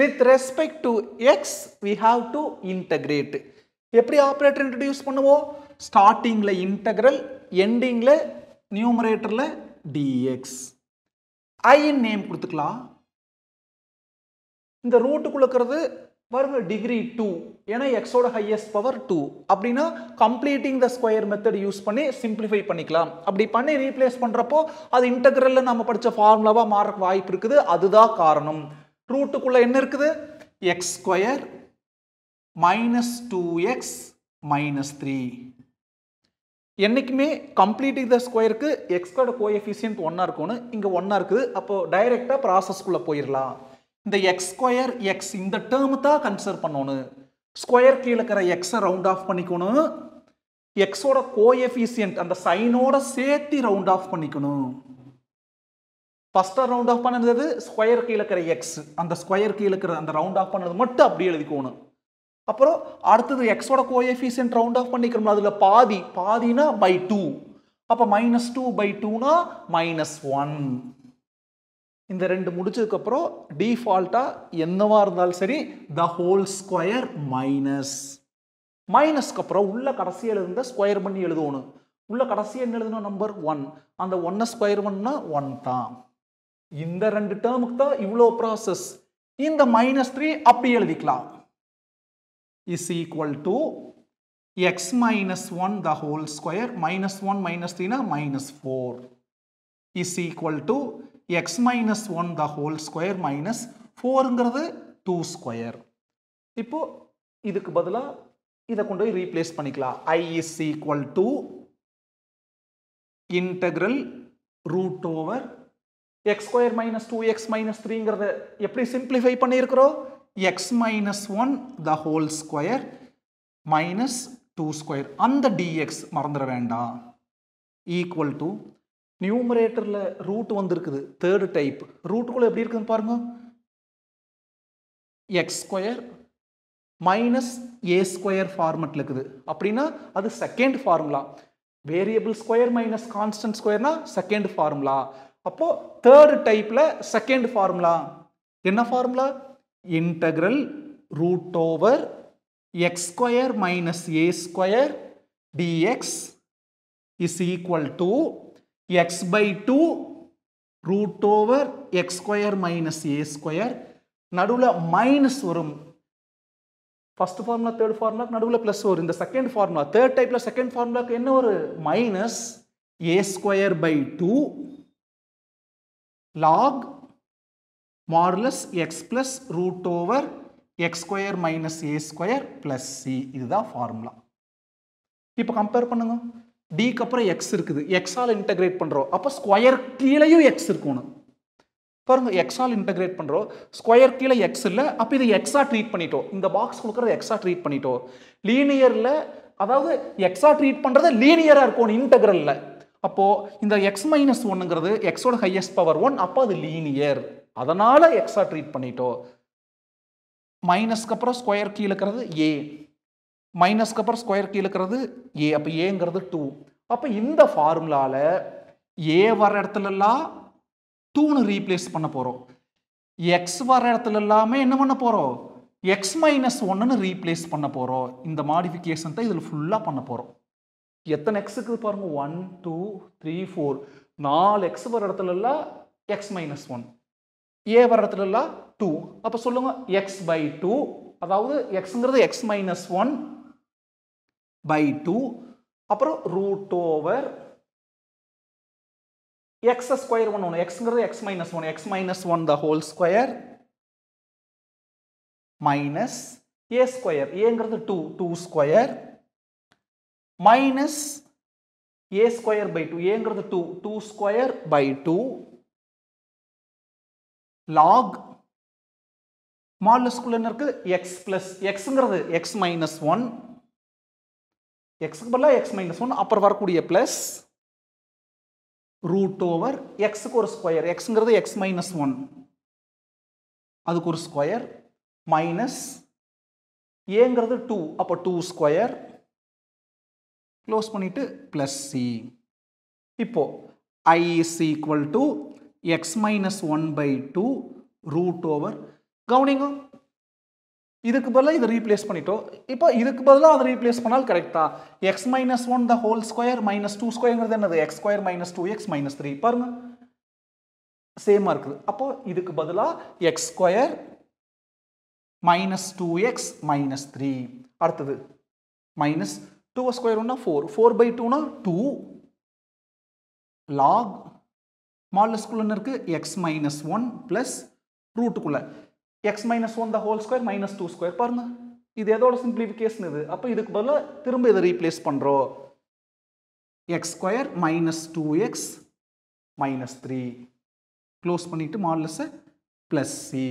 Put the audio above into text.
With respect to X we have to integrate எப்படி operator introduce பண்ணுவோம்? ஸ்டார்டிங்கில் integral எண்டிங்கில் நியூமரேட்டரில் டிஎக்ஸ் ஐஎன் நேம் கொடுத்துக்கலாம். இந்த ரூட்டுக்குள்ள இருக்கிறது பாருங்க டிகிரி டூ ஏன்னா எக்ஸோட ஹையஸ்ட் பவர் டூ அப்படின்னா completing the square method use பண்ணி சிம்பிளிஃபை பண்ணிக்கலாம். அப்படி பண்ணி ரீப்ளேஸ் பண்ணுறப்போ அது இன்டகிரலில் நம்ம படித்த ஃபார்முலாவாக மாறக்கு வாய்ப்பு இருக்குது. அதுதான் காரணம். ரூட்டுக்குள்ள என்ன இருக்குது? X square minus two X minus three என்னைக்குமே கம்ப்ளீட்டிங் த ஸ்கொயருக்கு எக்ஸ்கோட கோஎஃபிஷியன்ட் ஒன்றா இருக்கணும் இங்கே ஒன்றா இருக்குது. அப்போது டைரெக்டாக ப்ராசஸ்க்குள்ளே போயிடலாம் இந்த எக்ஸ் ஸ்கொயர் எக்ஸ் இந்த டேர்மு தான் கன்சிடர் பண்ணணும். ஸ்கொயர் கீழே இருக்கிற எக்ஸை ரவுண்ட் ஆஃப் பண்ணிக்கணும். எக்ஸோட கோஎஃபிஷியன்ட் அந்த சைனோட சேர்த்து ரவுண்ட் ஆஃப் பண்ணிக்கணும். ஃபஸ்ட்டாக ரவுண்ட் ஆஃப் பண்ணது ஸ்கொயர் கீழே இருக்கிற எக்ஸ் அந்த ஸ்கொயர் கீழே இருக்கிற அந்த ரவுண்ட் ஆஃப் பண்ணது மட்டும் அப்படியே எழுதிக்கணும். அப்புறம் அடுத்தது எக்ஸோட கோஎஃபிஷியன்ட் ரவுண்ட் ஆஃப் பண்ணிக்கிறோம் அதில் பாதி பாதினா பை டூ அப்போ மைனஸ் டூ பை டூனா மைனஸ் ஒன் இந்த ரெண்டு முடிச்சதுக்கப்புறம் டிஃபால்ட்டாக என்னவா இருந்தாலும் சரி த ஹோல் ஸ்கொயர் மைனஸ் மைனஸ்க்கு அப்புறம் உள்ள கடைசியில் எழுதுந்த ஸ்கொயர் பண்ணி எழுதணும். உள்ள கடைசி என்ன எழுதணும் நம்பர் ஒன் அந்த ஒன்னை ஸ்கொயர் பண்ணால் ஒன் தான். இந்த ரெண்டு டேர்முக்கு தான் இவ்வளோ ப்ராசஸ் இந்த மைனஸ் த்ரீ அப்படி எழுதிக்கலாம். Is equal to x minus one the whole square minus one minus த்ரீனா minus four is equal to x minus one the whole square minus ஃபோருங்கிறது two square இப்போ இதுக்கு பதிலாக இதை கொண்டு போய் ரீப்ளேஸ் பண்ணிக்கலாம். I is equal to integral root over x square minus two x minus த்ரீங்கிறத எப்படி simplify பண்ணியிருக்கிறோம்? X minus one the whole square minus two square அந்த டிஎக்ஸ் மறந்துட வேண்டாம். ஈக்குவல் டு நியூமரேட்டரில் ரூட் வந்திருக்குது தேர்டு டைப் ரூட்டுக்குள்ளே எப்படி இருக்குதுன்னு பாருங்க. X square minus A square ஃபார்மெட்டில் இருக்குது. அப்படின்னா அது second formula variable square minus constant ஸ்கொயர்னா second formula அப்போ தேர்டு டைப்ல செகண்ட் ஃபார்முலா என்ன formula integral root over x square minus A square dx is equal to x by two root over x square minus A square நடுவில் minus வரும். First formula third ஃபார்முலாக்கு நடுவில் plus வரும். இந்த second formula third டைப்பில் second ஃபார்முலாக்கு என்ன ஒரு minus A square by two log modulus x plus root over x square minus A square plus C இதுதான் ஃபார்முலா இப்போ கம்பேர் பண்ணுங்க. டிக்கு அப்புறம் எக்ஸ் இருக்குது. எக்ஸால் இன்டகிரேட் பண்ணுறோம் அப்போ ஸ்கொயர் கீழேயும் எக்ஸ் இருக்கணும். பாருங்க எக்ஸால் இன்டகிரேட் பண்ணுறோம் ஸ்கொயர் கீழே எக்ஸ் இல்லை. அப்போ இது எக்ஸா ட்ரீட் பண்ணிட்டோம். இந்த பாக்ஸ் கொடுக்குறது எக்ஸா ட்ரீட் பண்ணிட்டோம். லீனியரில் அதாவது எக்ஸா ட்ரீட் பண்ணுறது லீனியராக இருக்கணும் இன்டகிரலில் அப்போது இந்த எக்ஸ் மைனஸ் ஒன்றுங்கிறது எக்ஸோட ஹையஸ்ட் பவர் ஒன் அப்போ அது லீனியர் அதனால் எக்ஸா ட்ரீட் பண்ணிட்டோம். மைனஸ்க்கு அப்புறம் ஸ்கொயர் கீழே இருக்கிறது ஏ மைனஸ்க்கு அப்புறம் ஸ்கொயர் கீழே இருக்கிறது ஏ அப்போ ஏங்கிறது டூ அப்போ இந்த ஃபார்முலாவில் ஏ வர இடத்துலலாம் டூன்னு ரீப்ளேஸ் பண்ண போகிறோம் எக்ஸ் வர இடத்துல எல்லாமே என்ன பண்ண போகிறோம் எக்ஸ் மைனஸ் ஒன்றுன்னு ரீப்ளேஸ் பண்ண போகிறோம் இந்த மாடிஃபிகேஷன் தான் இதில் ஃபுல்லாக பண்ண போகிறோம் எத்தனை எக்ஸுக்கு பாருங்கள் ஒன் டூ த்ரீ ஃபோர் நாலு எக்ஸ் வர இடத்துலலாம் எக்ஸ் மைனஸ் ஒன் ஏ வர இடத்துலலாம் டூ அப்போ சொல்லுங்கள் எக்ஸ் பை டூ அதாவது எக்ஸுங்கிறது x minus one by two அப்புறம் root over x square one ஒன்று எக்ஸுங்கிறது x minus one x minus one the whole square minus A square ஏங்கிறது two two square minus A square by two ஏங்கிறது two two square by two log மாடலஸ்குள்ள என்ன இருக்கு? X plus எக்ஸுங்கிறது x minus one எக்ஸுக்கு பதிலாக X minus one அப்புறம் வரக்கூடிய plus root over எக்ஸுக்கு ஒரு ஸ்கொயர் எக்ஸுங்கிறது எக்ஸ் மைனஸ் ஒன் அதுக்கு ஒரு ஸ்கொயர் மைனஸ் ஏங்கிறது டூ அப்போ டூ ஸ்கொயர் க்ளோஸ் பண்ணிவிட்டு ப்ளஸ் சி இப்போது I is equal to x minus one by two root over கவுனிங்கோ. இதுக்கு பதிலாக இதை ரீப்ளேஸ் பண்ணிட்டோம். இப்போ இதுக்கு பதிலாக அதை ரீப்ளேஸ் பண்ணால் கரெக்டாக x minus one the whole square minus two ஸ்கொயர்ங்கிறது என்னது? X square minus two x minus three பாருங்க. சேமாக இருக்குது. அப்போது இதுக்கு பதிலாக x square minus two x minus three அடுத்தது மைனஸ் டூ ஸ்கொயர் ஒன்னா ஃபோர் ஃபோர் பை டூனா டூ லாக் மாடலஸ்குள்ள இருக்குது x minus one plus ரூட்டுக்குள்ளே x minus one the whole square minus two square பாருங்கள் இது எதோட சிம்பிளிஃபிகேஷன் இது? அப்போ இதுக்கு பதிலாக திரும்ப இதை ரீப்ளேஸ் பண்ணுறோம் x square minus two x minus three close பண்ணிவிட்டு மாடலஸை ப்ளஸ் சி